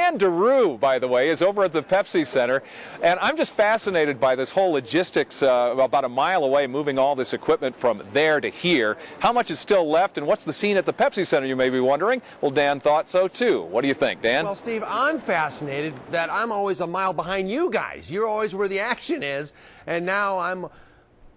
Dan DeRue, by the way, is over at the Pepsi Center, and I'm just fascinated by this whole logistics uh, about a mile away, moving all this equipment from there to here. How much is still left, and what's the scene at the Pepsi Center, you may be wondering? Well, Dan thought so too. What do you think, Dan? Well, Steve, I'm fascinated that I'm always a mile behind you guys. You're always where the action is, and now I'm.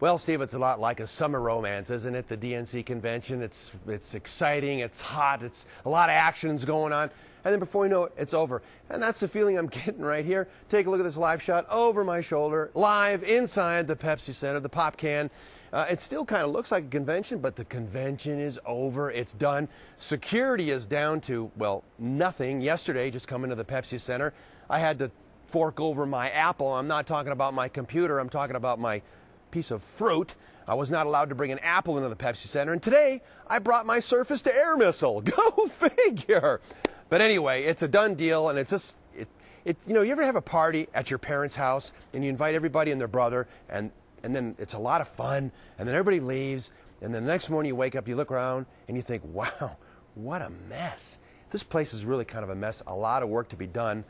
Well, Steve, it's a lot like a summer romance, isn't it? The DNC convention. It's it's exciting. It's hot. It's a lot of actions going on. And then before you know it, it's over. And that's the feeling I'm getting right here. Take a look at this live shot over my shoulder, live inside the Pepsi Center, the pop can. Uh, it still kind of looks like a convention, but the convention is over. It's done. Security is down to, well, nothing. Yesterday, just coming to the Pepsi Center, I had to fork over my apple. I'm not talking about my computer, I'm talking about my piece of fruit. I was not allowed to bring an apple into the Pepsi Center. And today, I brought my surface to air missile. Go figure. But anyway, it's a done deal, and it's just, it, it, you know, you ever have a party at your parents' house and you invite everybody and their brother, and, and then it's a lot of fun, and then everybody leaves, and then the next morning you wake up, you look around, and you think, wow, what a mess. This place is really kind of a mess, a lot of work to be done.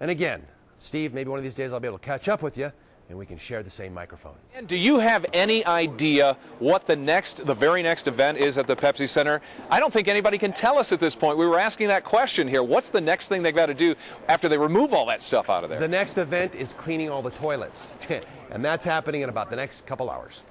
And again, Steve, maybe one of these days I'll be able to catch up with you and we can share the same microphone. And do you have any idea what the next, the very next event is at the Pepsi Center? I don't think anybody can tell us at this point. We were asking that question here. What's the next thing they've got to do after they remove all that stuff out of there? The next event is cleaning all the toilets, and that's happening in about the next couple hours.